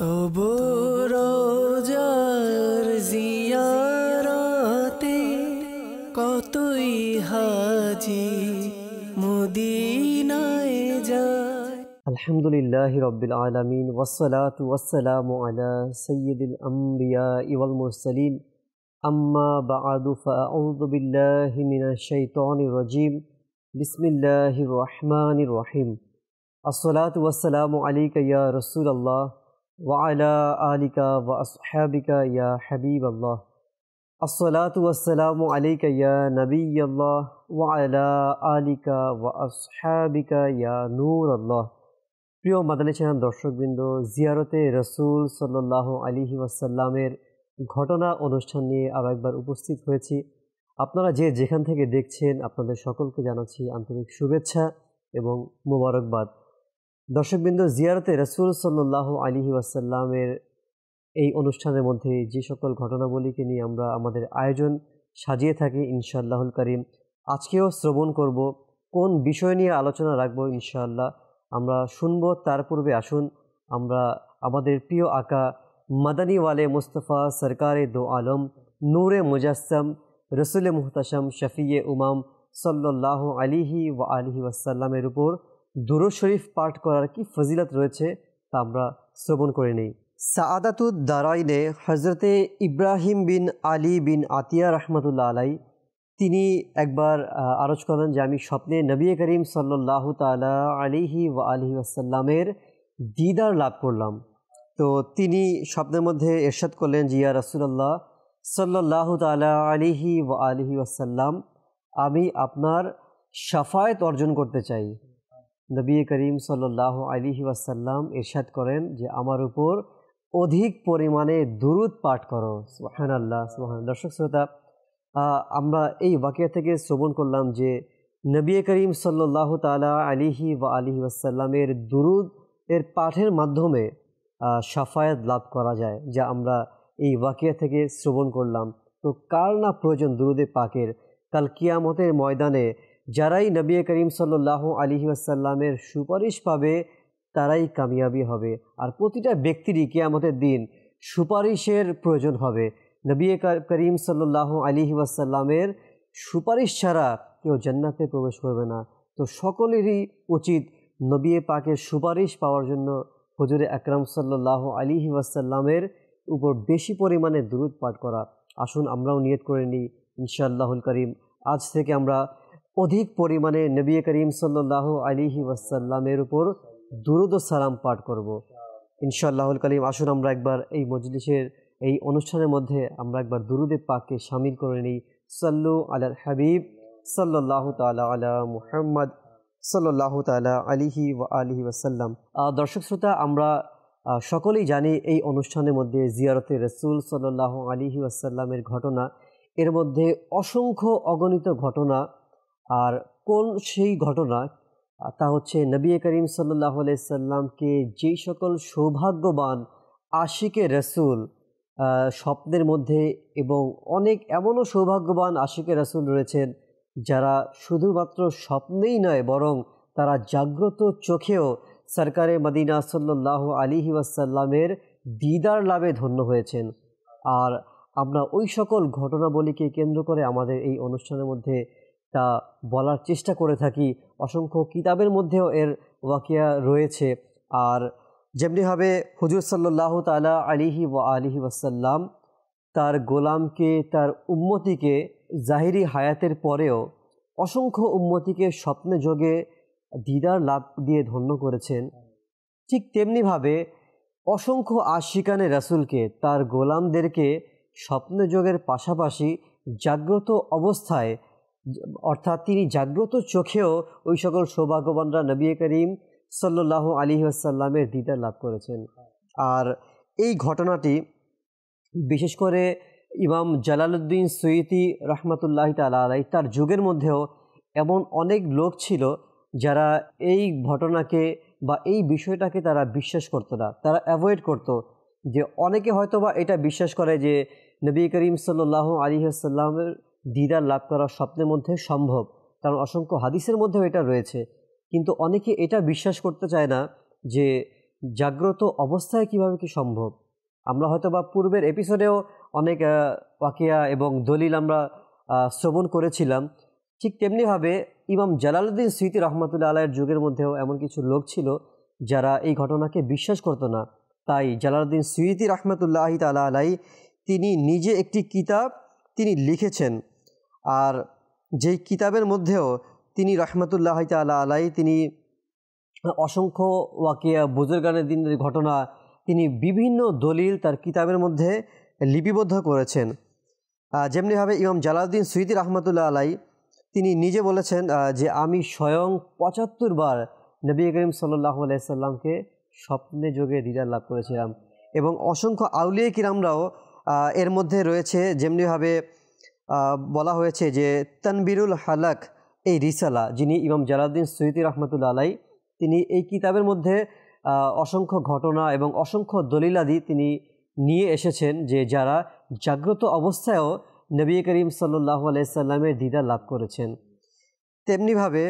তবু রোজার জিয়ারাতে কতই হাজি মদিনায় যায় আলহামদুলিল্লাহ রব্বিল আলমিন ওসলাত ওয়াসালাম আলা সৈয়দুল আম্বিয়া ইওয়াল মুরসালিন আম্মা বাআদু ফাআউযু বিল্লাহি মিনাশ শাইতানির রাজিম বিসমিল্লাহির রহমানির রহিম আসসালাতু ওয়াসসালামু আলাইকা ইয়া রাসূলুল্লাহ ওয়া আলা আলিকা ইয়া আলা আলিকা ইয়া নূরাল্লাহ প্রিয় মাদানী চ্যানেল দর্শকবৃন্দ, জিয়ারতে রসুল সাল্লাহ আলিহি ওয়াসাল্লামের ঘটনা অনুষ্ঠান নিয়ে আরও একবার উপস্থিত হয়েছি। আপনারা যে যেখান থেকে দেখছেন, আপনাদের সকলকে জানাচ্ছি আন্তরিক শুভেচ্ছা এবং মুবারকবাদ। দর্শকবৃন্দ, জিয়ারতে রসুল সাল্লাহ আলী ওয়াসাল্লামের এই অনুষ্ঠানের মধ্যে যে সকল ঘটনাবলীকে নিয়ে আমরা আমাদের আয়োজন সাজিয়ে থাকি ইনশাআল্লাহুল করিম। আজকেও শ্রবণ করব, কোন বিষয় নিয়ে আলোচনা রাখব ইনশাআল্লাহ। আমরা শুনব, তার পূর্বে আসুন। আমরা আমাদের প্রিয় আকা মাদানী ওয়ালে মুস্তফা সরকারে দো আলম, নূরে মুজাসম, রসুল মুহতাসম, শফিয়ে উমাম সাল্লাহ আলিহি ওয়া আলিহি ওয়াসাল্লামের উপর দুরুদ শরীফ পাঠ করার কি ফজিলত রয়েছে তা আমরা শ্রবণ করে নিই। সাআদাতুদ দারাইনে হজরতে ইব্রাহিম বিন আলী বিন আতিয়া রহমতুল্লা আলাই তিনি একবার আরজ করেন যে আমি স্বপ্নে নবী করিম সাল্লাহ তালা আলিহি ওয়া আলহি আসাল্লামের দিদার লাভ করলাম। তো তিনি স্বপ্নের মধ্যে এরশাদ করলেন জিয়া রসুল্লাহ সাল্লাহ তালা আলিহি ওয়া আলহি আসাল্লাম আমি আপনার সাফায়ত অর্জন করতে চাই। নবী করিম সাল্লাহ আলিহি ওয়াসাল্লাম এরশাদ করেন যে, আমার উপর অধিক পরিমাণে দুরুদ পাঠ করো। সুহান আল্লাহ সুহান দর্শক শ্রোতা আমরা এই বাকিয়া থেকে শ্রবণ করলাম যে, নবী করিম সাল্লাহ তালা আলিহি বা আলিহি ওয়াসাল্লামের দুরুদ এর পাঠের মাধ্যমে সাফায়াত লাভ করা যায়, যা আমরা এই বাকিয়া থেকে শ্রবণ করলাম। তো কার না প্রয়োজন দুরুদে পাকের? কাল কিয়ামতের ময়দানে যারাই নবী করিম সাল্লাহ আলিহি আসাল্লামের সুপারিশ পাবে, তারাই কামিয়াবি হবে। আর প্রতিটা ব্যক্তিরই কিয়ামতের দিন সুপারিশের প্রয়োজন হবে। নবী করিম সাল্লাহ আলিহি আসাল্লামের সুপারিশ ছাড়া কেউ জান্নাতে প্রবেশ করবে না। তো সকলেরই উচিত নবী পাকের সুপারিশ পাওয়ার জন্য হজুরে আকরাম সাল্লাহ আলিহি ওয়াসাল্লামের উপর বেশি পরিমাণে দূরত পাঠ করা। আসুন আমরাও নিয়ত করে নিই, ইনশাআল্লাহুল করিম। আজ থেকে আমরা অধিক পরিমাণে নবী করিম সাল্লাহ আলিহি ওয়াসাল্লামের উপর দুরুদ সালাম পাঠ করব। ইনশাআল্লাহুল করিম, আসুন আমরা একবার এই মজলিসের এই অনুষ্ঠানের মধ্যে আমরা একবার দুরুদে পাককে সামিল করে নিই। সাল্লু আলাল হাবিব সাল্লাহ তালা আলা মুহাম্মদ সাল্লাহ তালা আলিহি ওয়া আলিহি ওয়াসাল্লাম। দর্শক শ্রোতা, আমরা সকলেই জানি এই অনুষ্ঠানের মধ্যে জিয়ারতে রসুল সাল্লাহ আলিহি ওয়াসাল্লামের ঘটনা। এর মধ্যে অসংখ্য অগণিত ঘটনা আর কোন সেই ঘটনা, তা হচ্ছে নবী করিম সাল্লাহ সাল্লামকে যেই সকল সৌভাগ্যবান আশিকে রসুল স্বপ্নের মধ্যে এবং অনেক এমনও সৌভাগ্যবান আশিকে রসুল রয়েছেন, যারা শুধুমাত্র স্বপ্নেই নয়, বরং তারা জাগ্রত চোখেও সরকারে মদিনা সাল্লাহ আলিহি ওয়াসাল্লামের দিদার লাভে ধন্য হয়েছেন। আর আমরা ওই সকল ঘটনাবলীকে কেন্দ্র করে আমাদের এই অনুষ্ঠানের মধ্যে তা বলার চেষ্টা করে থাকি। অসংখ্য কিতাবের মধ্যেও এর ওয়াকিয়া রয়েছে। আর যেমনিভাবে হুজুর সাল্লাহ তালা আলিহি ওয়া আলিহি ওয়াসাল্লাম তার গোলামকে, তার উম্মতিকে জাহিরি হায়াতের পরেও অসংখ্য উম্মতিকে স্বপ্নে যোগে দিদার লাভ দিয়ে ধন্য করেছেন। ঠিক তেমনিভাবে অসংখ্য আশিকানে রাসুলকে, তার গোলামদেরকে স্বপ্নযোগের পাশাপাশি জাগ্রত অবস্থায় অর্থাৎ তিনি জাগ্রত চোখেও ওই সকল সৌভাগ্যবানরা নবী করিম সাল্লাহ আলী আসাল্লামের দিদার লাভ করেছেন। আর এই ঘটনাটি বিশেষ করে ইমাম জালালুদ্দিন সৈয়দি রহমতুল্লাহ তালা আলাই তার যুগের মধ্যেও এমন অনেক লোক ছিল যারা এই ঘটনাকে বা এই বিষয়টাকে তারা বিশ্বাস করতো না। তারা অ্যাভয়েড করত যে অনেকে হয়তো বা এটা বিশ্বাস করে যে নবী করিম সাল্লাহ আলী আসাল্লামের দিদার লাভ করা স্বপ্নের মধ্যে সম্ভব। কারণ অসংখ্য হাদিসের মধ্যেও এটা রয়েছে। কিন্তু অনেকে এটা বিশ্বাস করতে চায় না যে জাগ্রত অবস্থায় কীভাবে কি সম্ভব। আমরা হয়তো বা পূর্বের এপিসোডেও অনেক ওয়াকিয়া এবং দলিল আমরা শ্রবণ করেছিলাম। ঠিক তেমনিভাবে ইমাম জালালউদ্দিন স্মৃতি রহমতুল্লাহ আলাইয়ের যুগের মধ্যেও এমন কিছু লোক ছিল যারা এই ঘটনাকে বিশ্বাস করতো না। তাই জালালউদ্দিন স্মৃতি রহমতুল্লাহ তালা আলাই তিনি নিজে একটি কিতাব তিনি লিখেছেন। আর যেই কিতাবের মধ্যেও তিনি রহমতুল্লাহ তালা আলাই তিনি অসংখ্য ওয়াকিয়া, বুজুর্গানের দিনের ঘটনা তিনি বিভিন্ন দলিল তার কিতাবের মধ্যে লিপিবদ্ধ করেছেন। যেমনিভাবে ইমাম জালাউদ্দিন সুইদি রহমতুল্লাহ আলাই তিনি নিজে বলেছেন যে আমি স্বয়ং পঁচাত্তর বার নবী করিম সাল্লাহ আলাইসাল্লামকে স্বপ্নে যোগে দিদার লাভ করেছিলাম এবং অসংখ্য আউলিয়া কিরামরাও এর মধ্যে রয়েছে। যেমনিভাবে বলা হয়েছে যে তানবিরুল হালাক, এই রিসালা, যিনি ইমাম জালাউদ্দিন সৈয়দি রহমতুল্লা আলাই, তিনি এই কিতাবের মধ্যে অসংখ্য ঘটনা এবং অসংখ্য দলিলাদি তিনি নিয়ে এসেছেন যে যারা জাগ্রত অবস্থায়ও নবী করিম সাল্লাহ আলাইসাল্লামের দিদা লাভ করেছেন। তেমনিভাবে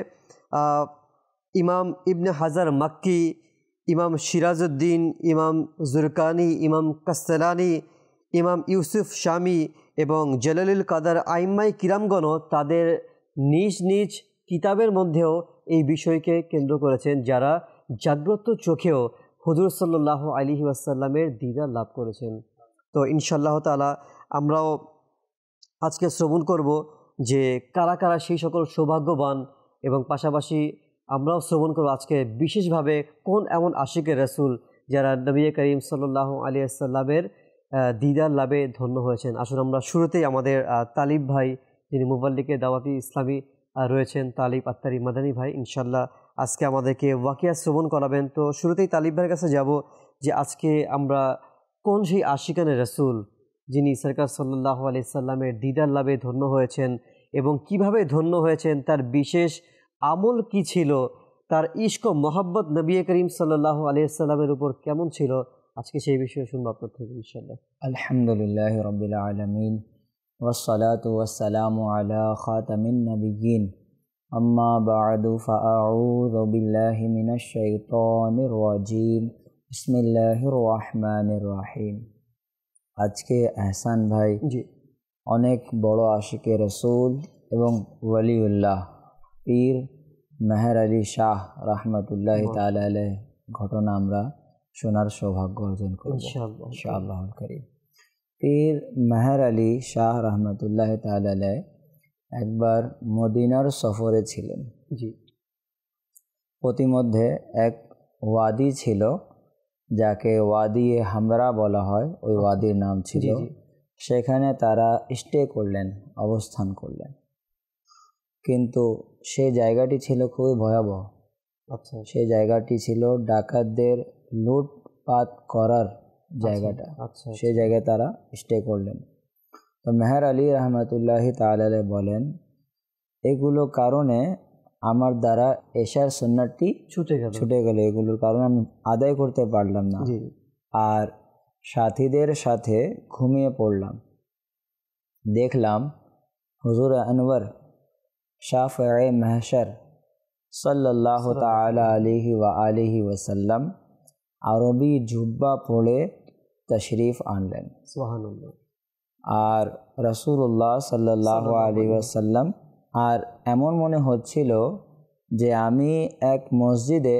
ইমাম ইবনে হাজার মাক্কি, ইমাম সিরাজউদ্দিন, ইমাম জুরকানি, ইমাম কাস্তালানি ইমাম ইউসুফ শামি এবং জলালুল কাদার আইম্মাই কিরামগণও তাদের নিজ নিজ কিতাবের মধ্যেও এই বিষয়কে কেন্দ্র করেছেন, যারা জাগ্রত চোখেও হুজুর সাল্লাহ আলী ওয়াসাল্লামের দিদার লাভ করেছেন। তো ইনশাল্লাহ তালা আমরাও আজকে শ্রবণ করব যে কারা কারা সেই সকল সৌভাগ্যবান এবং পাশাপাশি আমরাও শ্রবণ করব আজকে বিশেষভাবে কোন এমন আশিকের রসুল যারা নবী করিম সাল্লাহ আলী আসাল্লামের দিদার লাভে ধন্য হয়েছেন। আসলে আমরা শুরুতেই আমাদের তালিব ভাই, যিনি মুবাল্লিকে দাওয়াতি ইসলামী রয়েছেন, তালিব আত্মারি মাদানী ভাই ইনশাল্লাহ আজকে আমাদেরকে ওয়াকিয়া শ্রবণ করাবেন। তো শুরুতেই তালিব ভাইয়ের কাছে যাব যে আজকে আমরা কোন সেই আশিকানের রসুল, যিনি সরকার সাল্লাহ আলি সাল্লামের দিদার লাভে ধন্য হয়েছেন এবং কীভাবে ধন্য হয়েছেন, তার বিশেষ আমল কি ছিল, তার ইস্ক মোহাব্বত নবী করিম সাল্লাহ আলি সাল্লামের উপর কেমন ছিল আজকে সেই বিষয়ে শুনবো আপনার থেকে ইনশাল্লাহ الحمد لله رب العالمين والصلاة والسلام على خاتم النبيين أما بعد فأعوذ بالله من الشيطان الرجيم بسم الله الرحمن الرحيم আজকে এহসান ভাই জি অনেক বড় আশিকে রসুল এবং ওয়ালিউল্লাহ পীর মেহের আলী শাহ রহমতুল্লাহ তালা ঘটনা আমরা শোনার সৌভাগ্য অর্জন করব। ইনশাআল্লাহ করিম। পীর মেহের আলী শাহ রহমতুল্লাহ তালায় একবার মদিনার সফরে ছিলেন। জি। প্রতিমধ্যে এক ওয়াদি ছিল যাকে ওয়াদি হামরা বলা হয় ওই ওয়াদির নাম ছিল। সেখানে তারা স্টে করলেন অবস্থান করলেন। কিন্তু সেই জায়গাটি ছিল খুবই ভয়াবহ। আচ্ছা। সেই জায়গাটি ছিল ডাকাতদের লুটপাট করার জায়গাটা আচ্ছা সেই জায়গায় তারা স্টে করলেন তো মেহের আলী রহমতুল্লাহ তালালে বলেন এগুলো কারণে আমার দ্বারা এশার সন্ন্যাটি ছুটে গেল ছুটে গেল এগুলোর কারণে আমি আদায় করতে পারলাম না জি আর সাথীদের সাথে ঘুমিয়ে পড়লাম দেখলাম হুজুর আনওয়ার শাহ মেহসার সাল্লাহ তালা আলিহি ওয়া আলিহি ওয়াসাল্লাম আরবি জুব্বা পড়ে তশরিফ আনলেন। আর রসুল্লাহ সাল্লাহ আলী ওয়াসাল্লাম আর এমন মনে হচ্ছিল যে আমি এক মসজিদে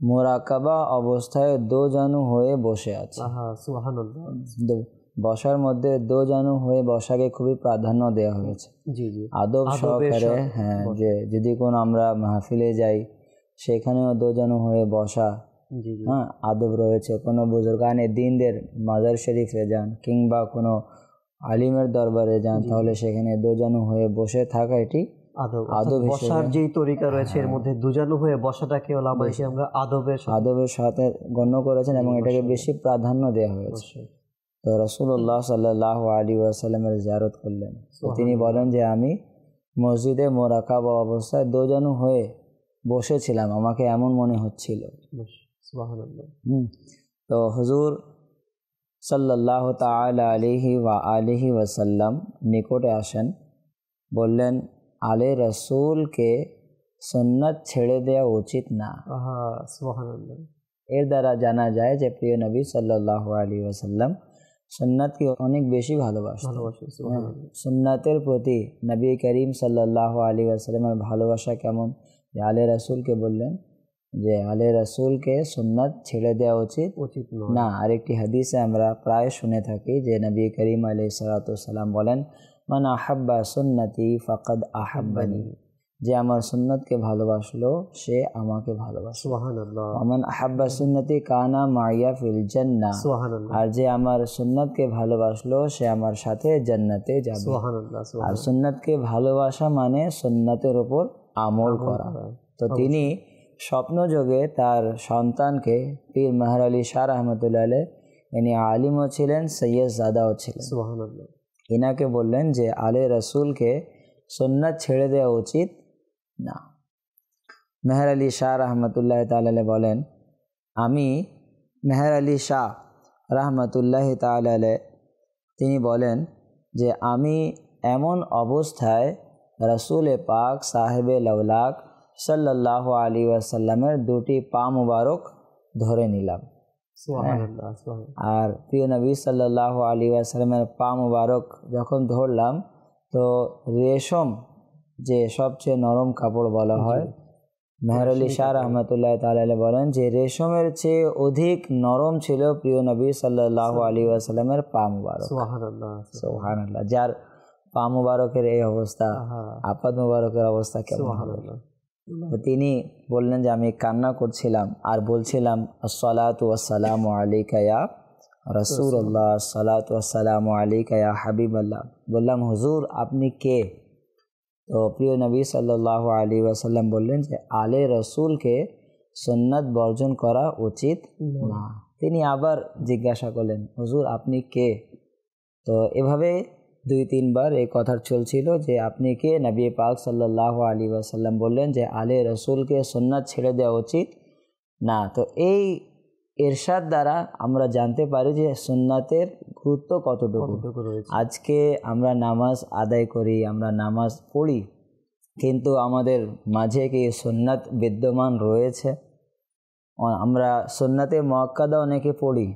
মোরাকাবা অবস্থায় দোজানু হয়ে বসে আছি। বসার মধ্যে দোজানু হয়ে বসাকে খুবই প্রাধান্য দেওয়া হয়েছে। জি জি। আদব সহকারে হ্যাঁ যে যদি কোনো আমরা মাহফিলে যাই সেখানেও দোজানু হয়ে বসা হ্যাঁ আদব রয়েছে। কোনো বুজুর্গানে দিনদের মাজার শরীফে যান কিংবা কোনো আলিমের দরবারে যান তাহলে সেখানে দোজানু হয়ে বসে থাকা এটি আদব। বসার যেই তরিকা রয়েছে এর মধ্যে দুজানু হয়ে বসাটাকে আমরা আদবের আদবের সাথে গণ্য করেছেন এবং এটাকে বেশি প্রাধান্য দেওয়া হয়েছে। তো রসুল্লাহ সাল্লাহ আলী ওয়াসাল্লামের জিয়ারত করলেন। তিনি বলেন যে আমি মসজিদে মোরাকাবা অবস্থায় দোজানু হয়ে বসেছিলাম। আমাকে এমন মনে হচ্ছিল। সুবহানাল্লাহ হুম। তো হুজুর সাল্লাহ তালা আলিহি ওয়া আলিহি ওয়াসাল্লাম নিকটে আসেন বললেন আলে রসুলকে সন্ন্যত ছেড়ে দেওয়া উচিত না আহা সুবহানাল্লাহ এর দ্বারা জানা যায় যে প্রিয় নবী সাল্লাহ আলী ওয়াসাল্লাম সুন্নাতকে অনেক বেশি ভালোবাসেন ভালোবাসি সুবহানাল্লাহ। সুন্নাতের প্রতি নবী করিম সাল্লাহ আলী আসালামের ভালোবাসা কেমন যে আলে রাসুলকে বললেন যে আলে রাসুলকে সুন্নাত ছেড়ে দেওয়া উচিত। উচিত না আরেকটি হাদিসে আমরা প্রায় শুনে থাকি যে নবী করিম আলি সালাতাম বলেন মান আহাব্বা সুন্নতি ফকদ আহাব্বানি। যে আমার সুন্নতকে ভালোবাসলো সে আমাকে ভালোবাসলো আমান আহাব্বা সুন্নতি কানা মাইয়া ফিল জান্না আর যে আমার সুন্নতকে ভালোবাসলো সে আমার সাথে জান্নাতে যাবে। আর সুন্নতকে ভালোবাসা মানে সুন্নতের উপর আমল করা। তো তিনি স্বপ্নযোগে তার সন্তানকে পীর মেহর আলী শাহ রহমতুল্লাহ ইনি আলিমও ছিলেন সৈয়দ জাদাও ছিলেন। ইনাকে বললেন যে আলে রসুলকে সুন্নত ছেড়ে দেওয়া উচিত না। মেহর আলী শাহ রহমতুল্লাহ তালে বলেন আমি মেহর আলী শাহ রহমতুল্লাহ তালে তিনি বলেন যে আমি এমন অবস্থায় রসুল পাক সাহেবে লওলাক সাল্লাহ আলী ওয়াসাল্লামের দুটি পা মুবারক ধরে নিলাম। আর প্রিয় নবী সাল্লাহ আলী আসালামের পা মুবারক যখন ধরলাম তো রেশম যে সবচেয়ে নরম কাপড় বলা হয় মেহর আলী শাহ রহমতুল্লাহ তালে বলেন যে রেশমের চেয়ে অধিক নরম ছিল প্রিয় নবী সাল্লাহ আলী আসালামের পা মুবারক। সোহানাল্লাহ যার পা মুবারকের এই অবস্থা আপাদ মুবারকের অবস্থা কেমন হবে? তিনি বললেন যে আমি কান্না করছিলাম আর বলছিলাম আসসালাতু ওয়াসসালামু আলাইকা ইয়া রাসূলুল্লাহ সালাতু ওয়াসসালামু আলাইকা ইয়া হাবিবাল্লাহ। বললাম হুজুর আপনি কে? তো প্রিয় নবী সাল্লাল্লাহু আলী ওয়াসাল্লাম বললেন যে আলে রসুলকে সুন্নাত বর্জন করা উচিত না। তিনি আবার জিজ্ঞাসা করলেন হুজুর আপনি কে? তো এভাবে দুই তিনবার এই কথা চলছিল যে আপনি কে? নবী পাক সাল্লাহ আলী ওয়াসাল্লাম বললেন যে আলে রসুলকে সুন্নাত ছেড়ে দেওয়া উচিত? না। তো এই এরশাদ দ্বারা আমরা জানতে পারি যে সুন্নাতের গুরুত্ব কতটুকু। আজকে আমরা নামাজ আদায় করি আমরা নামাজ পড়ি কিন্তু আমাদের মাঝে কি সুন্নাত বিদ্যমান রয়েছে? আমরা সুন্নাতে মক্কাদা অনেকে পড়ি।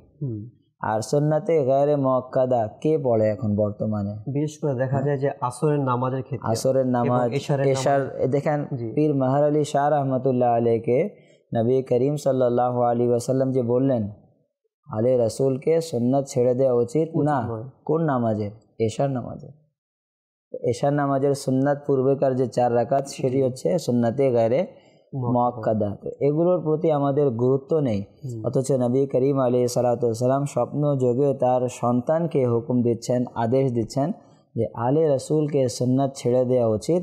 আর সুন্নাতে গায়ে মক্কাদা কে পড়ে এখন বর্তমানে? বিশেষ করে দেখা যায় যে আসরের নামাজের ক্ষেত্রে আসরের নামাজ এশার দেখেন পীর মাহার আলী শাহ রহমতুল্লাহ আলীকে নবী করিম সাল্লাহ আলী ওয়াসাল্লাম যে বললেন আলে রসুলকে সুন্নাত ছেড়ে দেওয়া উচিত না? কোন নামাজের এশার নামাজের এশার নামাজের সুন্নাত পূর্বেকার যে চার রাকাত সেটি হচ্ছে সুন্নাতে গায়ে মক্কাদা তো এগুলোর প্রতি আমাদের গুরুত্ব নেই। অথচ নবী করিম আলী সালাতাম স্বপ্ন যোগে তার সন্তানকে হুকুম দিচ্ছেন আদেশ দিচ্ছেন যে আলী রসুলকে সুন্নাত ছেড়ে দেওয়া উচিত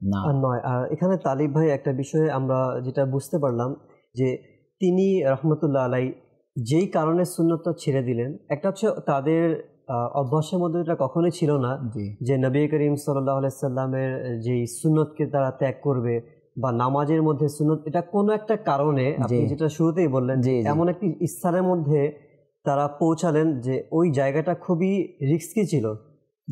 না। নয় আর এখানে তালিব ভাই একটা বিষয়ে আমরা যেটা বুঝতে পারলাম যে তিনি রহমতুল্লাহ আলাই যেই কারণে সুন্নতটা ছেড়ে দিলেন একটা হচ্ছে তাদের অভ্যাসের মধ্যে এটা কখনোই ছিল না যে নবী করিম সাল্লাহ সাল্লামের যেই সুন্নতকে তারা ত্যাগ করবে বা নামাজের মধ্যে সুন্নত এটা কোনো একটা কারণে আপনি যেটা শুরুতেই বললেন যে এমন একটি স্থানের মধ্যে তারা পৌঁছালেন যে ওই জায়গাটা খুবই রিস্কি ছিল।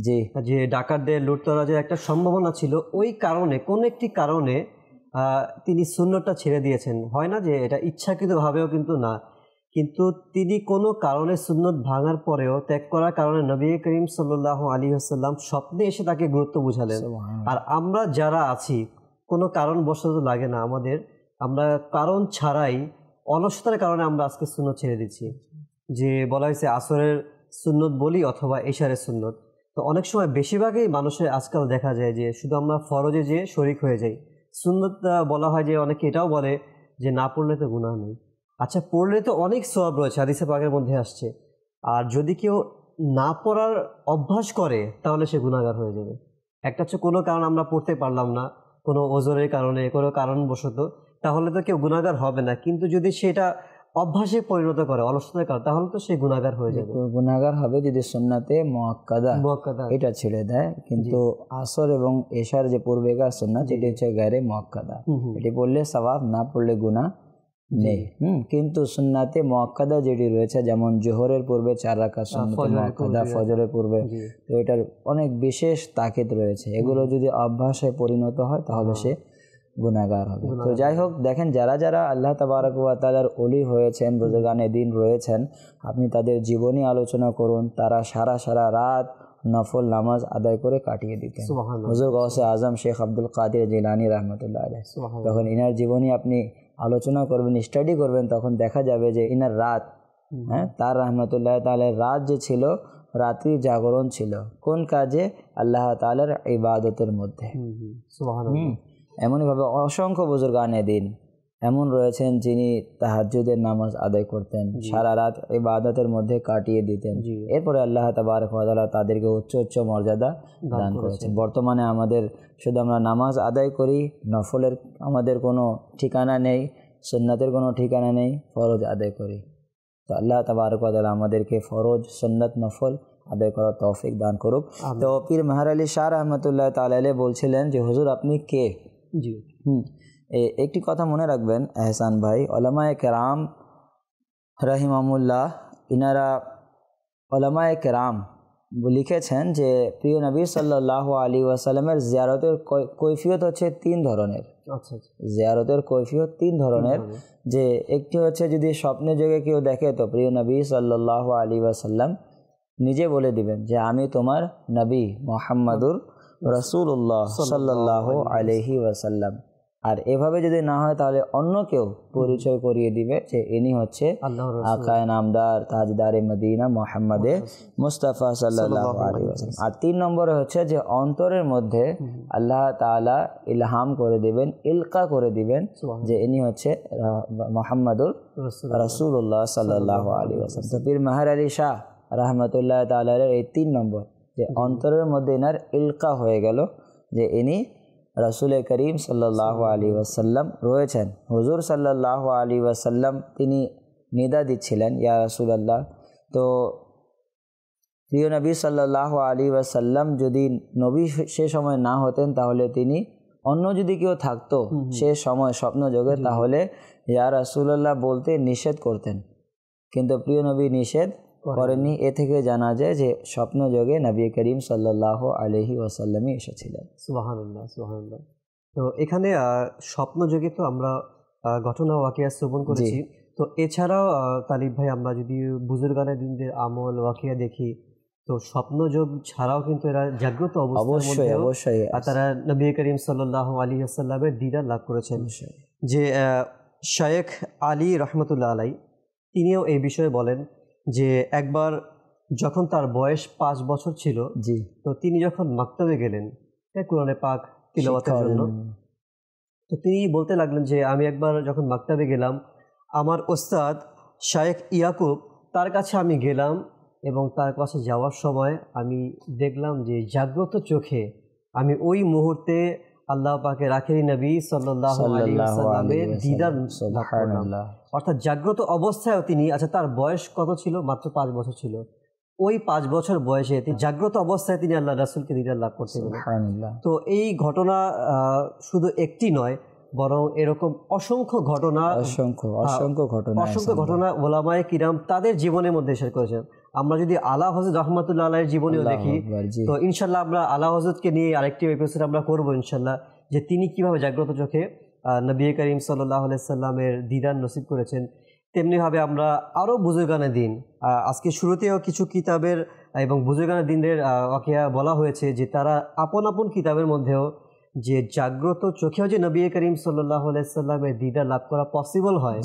জি। যে ডাকাতদের লুটতরাজের একটা সম্ভাবনা ছিল। ওই কারণে কোন একটি কারণে আহ, তিনি শূন্যটা ছেড়ে দিয়েছেন। হয় না যে এটা ইচ্ছাকৃতভাবেও কিন্তু না। কিন্তু তিনি কোনো কারণে সুন্নত ভাঙার পরেও ত্যাগ করার কারণে নবী করিম সাল্লাহ আলী আসাল্লাম স্বপ্নে এসে তাকে গুরুত্ব বুঝালেন। আর আমরা যারা আছি কোনো কারণ বশত লাগে না আমাদের। আমরা কারণ ছাড়াই অলসতার কারণে আমরা আজকে সুন্নত ছেড়ে দিচ্ছি। যে বলা হয়েছে আসরের সুন্নত বলি অথবা এশারের সুন্নত। তো অনেক সময় বেশিরভাগই মানুষের আজকাল দেখা যায় যে শুধু আমরা ফরজে যে শরিক হয়ে যাই। সুন্নত বলা হয় যে অনেকে এটাও বলে যে না পড়লে তো গুনাহ নেই। আচ্ছা পড়লে তো অনেক সব রয়েছে, হাদিসে পাকের মধ্যে আসছে। আর যদি কেউ না পড়ার অভ্যাস করে, তাহলে সে গুণাগার হয়ে যাবে। একটা হচ্ছে কোনো কারণ আমরা পড়তে পারলাম না কোনো ওজনের কারণে কোনো কারণবশত তাহলে তো কেউ গুণাগার হবে না। কিন্তু যদি সেটা অভ্যাসে পরিণত করে অলসতার কারণ তাহলে তো সে গুণাগার হয়ে যাবে। গুণাগার হবে যদি সুন্নাতে মহাক্কাদা মহাক্কাদা এটা ছেড়ে দেয়। কিন্তু আসর এবং এশার যে পূর্বেকার সুন্নাত এটি হচ্ছে গায়ে মহাক্কাদা। এটি পড়লে সবাব না পড়লে গুণা নেই। হুম কিন্তু সুন্নাতে মক্কাদা যেটি রয়েছে যেমন জোহরের পূর্বে চার রাখা সুন্নাতে ফজরের পূর্বে। তো এটার অনেক বিশেষ তাকিদ রয়েছে। এগুলো যদি অভ্যাসে পরিণত হয় তাহলে সে গুনাহগার হবে। তো যাই হোক দেখেন যারা যারা আল্লাহ তাবারক ওয়া তাআলার অলি হয়েছেন বুজুর্গানে দিন রয়েছেন আপনি তাদের জীবনী আলোচনা করুন তারা সারা সারা রাত নফল নামাজ আদায় করে কাটিয়ে দিতেন। হুজুর গৌসে আজম শেখ আব্দুল কাদের জিলানি রহমতুল্লাহ আলাইহ। সুবাহান যখন ইনার জীবনী আপনি আলোচনা করবেন স্টাডি করবেন তখন দেখা যাবে যে ইনার রাত। হ্যাঁ তার রহমতুল্লাহ তালের রাত যে ছিল রাত্রি জাগরণ ছিল। কোন কাজে? আল্লাহ তালের ইবাদতের মধ্যে। এমনইভাবে অসংখ্য বুজুর্গানে দিন। এমন রয়েছেন যিনি তাহাজ্জুদের নামাজ আদায় করতেন সারা রাত ইবাদতের মধ্যে কাটিয়ে দিতেন। জি। এরপরে আল্লাহ তাবারক ওয়া তাদেরকে উচ্চ উচ্চ মর্যাদা দান করেছেন। বর্তমানে আমাদের শুধু আমরা নামাজ আদায় করি নফলের আমাদের কোনো ঠিকানা নেই সুন্নাতের কোনো ঠিকানা নেই ফরজ আদায় করি। তো আল্লাহ তাবারক ওয়া তাআলা আমাদেরকে ফরজ সুন্নাত নফল আদায় করার তৌফিক দান করুক। তো পীর মেহর আলী শাহ রহমতুল্লাহ তাআলা বলছিলেন যে হুজুর আপনি কে? জি। হুম। একটি কথা মনে রাখবেন এহসান ভাই। ওলামায় কেরাম রাহিমামুল্লাহ ইনারা ওলামায় কেরাম লিখেছেন যে প্রিয় নবী সাল্লাহ আলী ওয়াসাল্লামের জিয়ারতের কৈফিয়ত হচ্ছে তিন ধরনের। আচ্ছা আচ্ছা। জিয়ারতের কৈফিয়ত তিন ধরনের। যে একটি হচ্ছে যদি স্বপ্নে যোগে কেউ দেখে তো প্রিয় নবী সাল্লাহ আলী ওয়াসাল্লাম নিজে বলে দিবেন যে আমি তোমার নবী মোহাম্মদুর রসুল্লাহ সাল্লাহ আলহি ওয়াসাল্লাম। আর এভাবে যদি না হয় তাহলে অন্য কেউ পরিচয় করিয়ে দিবে যে ইনি হচ্ছে আকায় নামদার তাজদারে মদিনা মোহাম্মদে মুস্তাফা সাল্লাহ আর তিন নম্বরে হচ্ছে যে অন্তরের মধ্যে আল্লাহ তাআলা ইলহাম করে দিবেন ইলকা করে দিবেন যে ইনি হচ্ছে রসুল রসুল্লাহ সাল্লাহ আলী ওয়াসাল্লাম। তো পীর মেহর আলী শাহ রহমতুল্লাহ তালের এই তিন নম্বর যে অন্তরের মধ্যে এনার ইলকা হয়ে গেল যে ইনি রসুল করিম সাল্লাহ আলী ওয়াসাল্লাম রয়েছেন। হুজুর সাল্লাহ আলী ওয়াসাল্লাম তিনি নিদা দিচ্ছিলেন ইয়া রসুলাল্লাহ। তো প্রিয় নবী সাল্লাহ আলী ওয়াসাল্লাম যদি নবী সে সময় না হতেন তাহলে তিনি অন্য যদি কেউ থাকতো সে সময় স্বপ্ন যোগে তাহলে ইয়া রাসুলাল্লাহ বলতে নিষেধ করতেন। কিন্তু প্রিয় নবী নিষেধ করেননি এ থেকে জানা যায় যে স্বপ্ন যোগে নবী করিম সাল্লাহ আলহি ওয়াসাল্লামই এসেছিলেন। সুবাহান্লাহ সুবাহান্লাহ তো এখানে স্বপ্নযোগে তো আমরা ঘটনা ওয়াকিয়া শ্রবণ করেছি। তো এছাড়াও তালিব ভাই আমরা যদি বুজুর্গানের দিনদের আমল ওয়াকিয়া দেখি তো স্বপ্নযোগ ছাড়াও কিন্তু এরা জাগ্রত অবশ্যই অবশ্যই তারা নবী করিম সাল্লাহ আলী আসাল্লামের দিদার লাভ করেছেন। যে আহ, শায়েখ আলী রহমতুল্লাহ আলাই তিনিও এই বিষয়ে বলেন যে একবার যখন তার বয়স পাঁচ বছর ছিল জি। তো তিনি যখন মাক্তবে গেলেন কোরআনে পাক তিলাওয়াতের জন্য তো তিনি বলতে লাগলেন যে আমি একবার যখন মাক্তাবে গেলাম আমার ওস্তাদ শায়েখ ইয়াকুব তার কাছে আমি গেলাম এবং তার কাছে যাওয়ার সময় আমি দেখলাম যে জাগ্রত চোখে আমি ওই মুহূর্তে আল্লাহ পাকে রাখেরি নবী আলিয়াল্লামের দিদার। অর্থাৎ জাগ্রত অবস্থায়ও তিনি আচ্ছা তার বয়স কত ছিল? মাত্র পাঁচ বছর ছিল। ওই পাঁচ বছর বয়সে তিনি জাগ্রত অবস্থায় তিনি আল্লাহ রাসুলকে দিদার লাভ করতে তো এই ঘটনা আহ, শুধু একটি নয় বরং এরকম অসংখ্য ঘটনা অসংখ্য অসংখ্য ঘটনা অসংখ্য ঘটনা ওলামায়ে কিরাম তাদের জীবনের মধ্যে শেয়ার করেছেন। আমরা যদি আলা হজরত রহমতুল্লাহ আলাইয়ের জীবনীও দেখি তো ইনশাল্লাহ আমরা আলা হজরতকে নিয়ে আরেকটি এপিসোড আমরা করব ইনশাল্লাহ যে তিনি কীভাবে জাগ্রত চোখে নবী করিম সাল্লাহ সাল্লামের দিদার নসিব করেছেন তেমনিভাবে আমরা আরও বুজুর্গানের দিন আজকে শুরুতেও কিছু কিতাবের এবং বুজুর্গানের দিনদের ওয়াকিয়া বলা হয়েছে যে তারা আপন আপন কিতাবের মধ্যেও যে জাগ্রত চোখেও যে নবী করিম সাল্লাহ সাল্লামের দিদা লাভ করা পসিবল হয়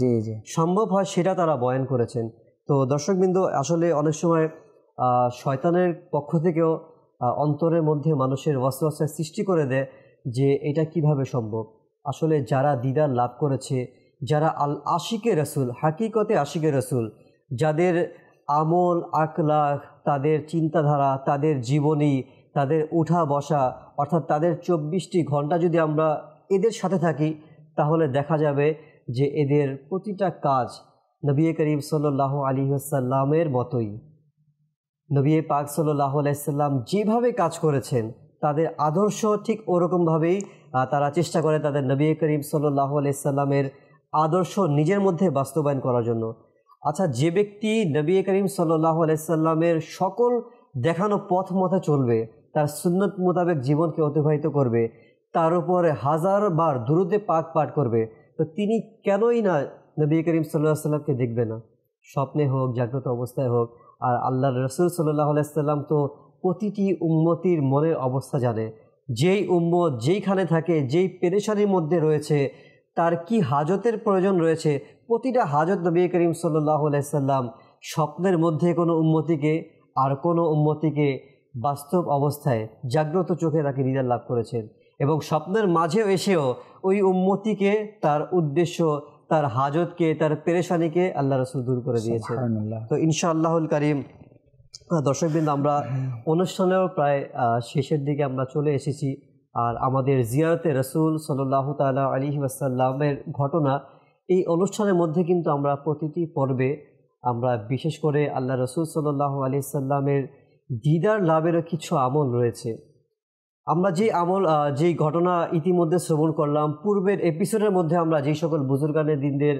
সম্ভব হয় সেটা তারা বয়ান করেছেন। তো দর্শকবৃন্দ, আসলে অনেক সময় শয়তানের পক্ষ থেকেও অন্তরের মধ্যে মানুষের ওয়াসওয়াসার সৃষ্টি করে দেয় যে এটা কীভাবে সম্ভব। আসলে যারা দিদার লাভ করেছে, যারা আল আশিকে রসুল, হাকিকতে আশিকে রসুল, যাদের আমল আকলাখ তাদের চিন্তাধারা, তাদের জীবনী, তাদের উঠা বসা, অর্থাৎ তাদের চব্বিশটি ঘণ্টা যদি আমরা এদের সাথে থাকি, তাহলে দেখা যাবে যে এদের প্রতিটা কাজ নবী করিম সাল্লাহ আলী সাল্লামের মতোই। নবী পাক সাল্লাহ আলাইসাল্লাম যেভাবে কাজ করেছেন, তাদের আদর্শ ঠিক ওরকমভাবেই তারা চেষ্টা করে তাদের নবী করিম সাল্লাহ আলাইসাল্লামের আদর্শ নিজের মধ্যে বাস্তবায়ন করার জন্য। আচ্ছা যে ব্যক্তি নবী করিম সাল্লাহ আলাইসাল্লামের সকল দেখানো পথ মতে চলবে, তার সুন্নত মোতাবেক জীবনকে অতিবাহিত করবে, তার উপরে হাজার বার দুরুদে পাক পাঠ করবে, তো তিনি কেনই না নবী করিম সাল্লাহ সাল্লামকে দেখবে না। স্বপ্নে হোক, জাগ্রত অবস্থায় হোক, আর আল্লাহ রসুল সাল্লাহ আলাইসাল্লাম তো প্রতিটি উম্মতির মনের অবস্থা জানে। যেই উম্মত যেইখানে থাকে, যেই পেরেশানির মধ্যে রয়েছে, তার কি হাজতের প্রয়োজন রয়েছে, প্রতিটা হাজত নবী করিম সাল্লাহ আলাইসাল্লাম স্বপ্নের মধ্যে কোনো উন্মতিকে আর কোনো উন্মতিকে বাস্তব অবস্থায় জাগ্রত চোখে তাকে দিদার লাভ করেছেন। এবং স্বপ্নের মাঝেও এসেও ওই উন্মতিকে তার উদ্দেশ্য তার হাজতকে তার পেরেশানিকে আল্লাহ রসুল দূর করে দিয়েছে। তো ইনশাআল্লাহুল করিম দর্শকবৃন্দ আমরা অনুষ্ঠানেও প্রায় শেষের দিকে আমরা চলে এসেছি। আর আমাদের জিয়ারতে রসুল সাল্লাহ তালা আলী ওয়াসাল্লামের ঘটনা এই অনুষ্ঠানের মধ্যে কিন্তু আমরা প্রতিটি পর্বে আমরা বিশেষ করে আল্লাহ রসুল সাল্লাহ আলি সাল্লামের দিদার লাভেরও কিছু আমল রয়েছে। আমরা যে আমল যেই ঘটনা ইতিমধ্যে শ্রবণ করলাম পূর্বের এপিসোডের মধ্যে আমরা যেই সকল বুজুর্গানের দিনদের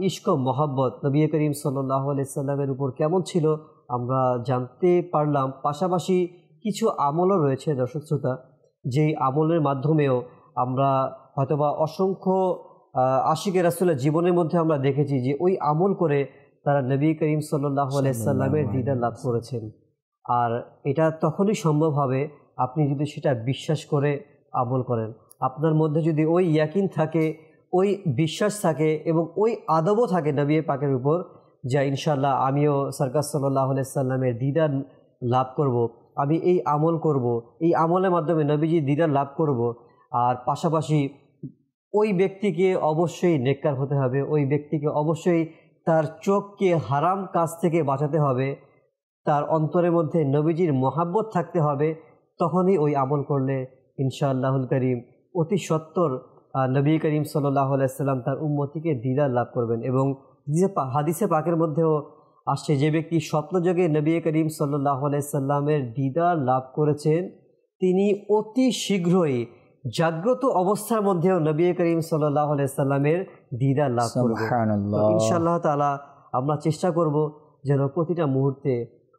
ইস্ক মহাব্বত নবী করিম সাল্লাহ আলাইসাল্লামের উপর কেমন ছিল আমরা জানতে পারলাম। পাশাপাশি কিছু আমলও রয়েছে দর্শক শ্রোতা যেই আমলের মাধ্যমেও আমরা হয়তোবা অসংখ্য আশিকের রাসুলের জীবনের মধ্যে আমরা দেখেছি যে ওই আমল করে তারা নবী করিম সাল্লাহ আলাইসাল্লামের দিদার লাভ করেছেন। আর এটা তখনই সম্ভব হবে আপনি যদি সেটা বিশ্বাস করে আমল করেন আপনার মধ্যে যদি ওই ইয়াকিন থাকে, ওই বিশ্বাস থাকে এবং ওই আদবও থাকে নবী পাকের উপর, যা ইনশাল্লাহ আমিও সরকার সাল্লাহ সাল্লামের দিদার লাভ করব। আমি এই আমল করব। এই আমলের মাধ্যমে নবীজি দিদার লাভ করব। আর পাশাপাশি ওই ব্যক্তিকে অবশ্যই নেককার হতে হবে, ওই ব্যক্তিকে অবশ্যই তার চোখকে হারাম কাজ থেকে বাঁচাতে হবে, তার অন্তরের মধ্যে নবীজির মহাব্বত থাকতে হবে তখনই ওই আমল করলে ইনশাআল্লাহুল করিম অতি সত্তর নবী করিম সাল্লাহ আলাইসাল্লাম তার উম্মতিকে দিদার লাভ করবেন এবং হাদিসে পাকের মধ্যেও আসছে যে ব্যক্তি স্বপ্নযোগে নবী করিম সাল্লাহ আলাইসাল্লামের দিদার লাভ করেছেন তিনি অতি শীঘ্রই জাগ্রত অবস্থার মধ্যেও নবী করিম সাল্লাহ আলাইসাল্লামের দিদার লাভ করবেন। ইনশাআল্লাহ তালা আমরা চেষ্টা করব যেন প্রতিটা মুহূর্তে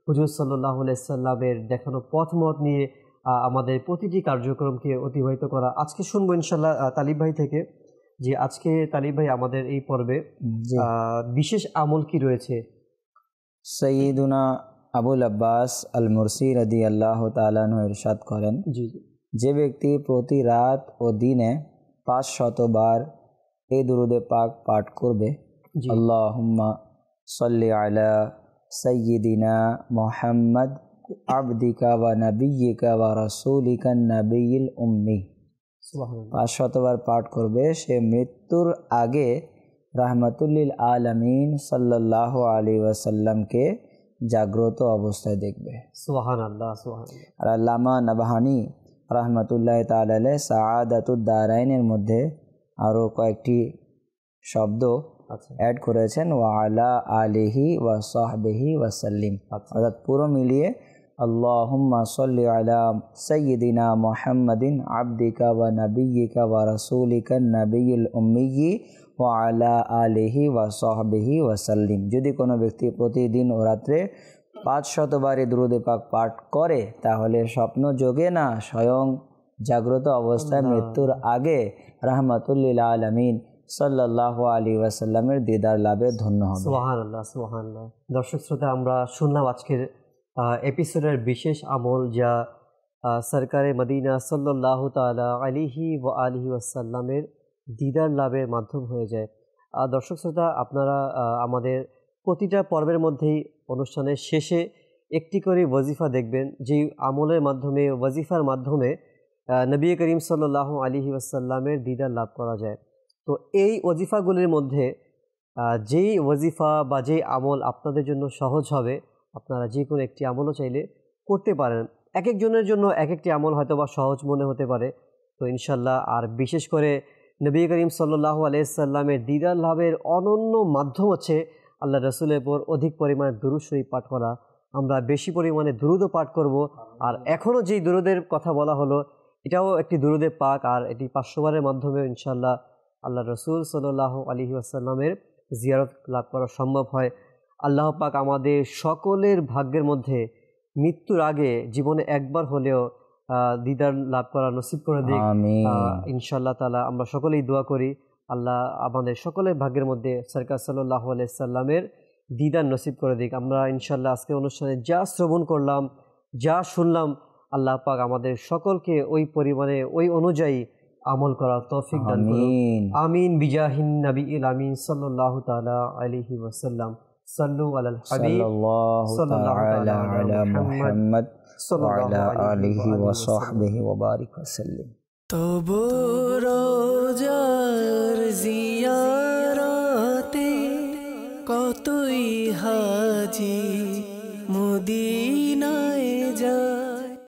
হুজুর সাল্লাহ সাল্লামের দেখানো পথ মত নিয়ে আমাদের প্রতিটি কার্যক্রমকে অতিবাহিত করা। আজকে শুনব ইনশাল্লাহ তালিব ভাই থেকে যে আজকে তালিব ভাই আমাদের এই পর্বে বিশেষ আমল কি রয়েছে? সঈদুনা আবুল আব্বাস আল মুরসি রদি আল্লাহ তালানহ ইরশাদ করেন যে ব্যক্তি প্রতি রাত ও দিনে পাঁচ শতবার এই দুরুদে পাক পাঠ করবে জি। আল্লাহুম্মা সাল্লি আলা সাইয়্যিদিনা মুহাম্মদ আবদিকা ওয়া নাবিয়্যিকা ওয়া রাসূলিকা নাবিয়্যিল উম্মি পাঁচ শতবার পাঠ করবে সে মৃত্যুর আগে রাহমাতুল্লিল আলামিন সাল্লাহ আলী ওয়াসাল্লামকে জাগ্রত অবস্থায় দেখবে। আর আল্লামা নবাহানি রহমতুল্লাহ তালে সাআদাতুদ্দারাইনের মধ্যে আরও কয়েকটি শব্দ আচ্ছা। অ্যাড করেছেন ওয়া আলা আলিহি ওয়া সাহবিহি ওয়াসাল্লিম। আচ্ছা। অর্থাৎ পুরো মিলিয়ে আল্লাহুম্মা সাল্লি আলা সাইয়্যিদিনা মুহাম্মাদিন আবদিকা ওয়া নাবিয়্যিকা ওয়া রাসূলিকা নাবিয়্যিল উম্মিয়্যি ওয়া আলা আলিহি ওয়া সাহবিহি ওয়াসাল্লিম যদি কোনো ব্যক্তি প্রতিদিন ও রাত্রে পাঁচ শতবারই দ্রুদে পাক পাঠ করে তাহলে স্বপ্ন যোগে না স্বয়ং জাগ্রত অবস্থায় মৃত্যুর আগে রাহমাতুল্লিল আলামিন সাল্লাহ আলী ওয়াসাল্লামের দিদার লাভে ধন্য হবে দর্শক শ্রোতা আমরা শুনলাম আজকের এপিসোডের বিশেষ আমল যা সরকারে মদিনা সাল্লাহ তালা আলিহি ও আলিহি ওয়াসাল্লামের দিদার লাভের মাধ্যম হয়ে যায়। দর্শক শ্রোতা, আপনারা আমাদের প্রতিটা পর্বের মধ্যেই অনুষ্ঠানের শেষে একটি করে ওয়াজিফা দেখবেন, যেই আমলের মাধ্যমে, ওয়াজিফার মাধ্যমে নবী করিম সাল্লাহ আলিহি ওয়াসাল্লামের দিদার লাভ করা যায়। তো এই ওয়াজিফাগুলির মধ্যে যেই ওয়াজিফা বা যেই আমল আপনাদের জন্য সহজ হবে আপনারা যে কোনো একটি আমলও চাইলে করতে পারেন। এক একজনের জন্য এক একটি আমল হয়তো বা সহজ মনে হতে পারে। তো ইনশাল্লাহ, আর বিশেষ করে নবী করিম সাল্লাহ আলাইসাল্লামের দিদার লাভের অনন্য মাধ্যম হচ্ছে আল্লাহ রসুলের উপর অধিক পরিমাণে দুরুদ পাঠ করা। আমরা বেশি পরিমাণে দুরুদও পাঠ করব। আর এখনও যেই দুরুদের কথা বলা হলো, এটাও একটি দুরুদের পাক, আর এটি পাঁচশোবারের মাধ্যমে ইনশাল্লাহ আল্লাহ রসুল সাল্লাহ আলহি আসাল্লামের জিয়ারত লাভ করা সম্ভব হয়। আল্লাহ পাক আমাদের সকলের ভাগ্যের মধ্যে মৃত্যুর আগে জীবনে একবার হলেও দিদার লাভ করা নসিব করে আহ, ইনশাআল্লাহ তালা আমরা সকলেই দোয়া করি আল্লাহ আমাদের সকলের ভাগ্যের মধ্যে সরকার সাল্লাহ সাল্লামের দিদার নসিব করে দিক। আমরা ইনশাআল্লাহ আজকে অনুষ্ঠানে যা শ্রবণ করলাম যা শুনলাম আল্লাহ পাক আমাদের সকলকে ওই পরিমাণে ওই অনুযায়ী আমল করার তৌফিক দান করুন। আমিন। বিজাহিন নবী ইল আমিন সাল্লাল্লাহু তাআলা আলাইহি ওয়াসাল্লাম। صلو علی الحبیب. صلی اللہ علی محمد. صلی اللہ علیہ وصحبہ وبارک وسلم تو برو جار زیارات کوئی حاجی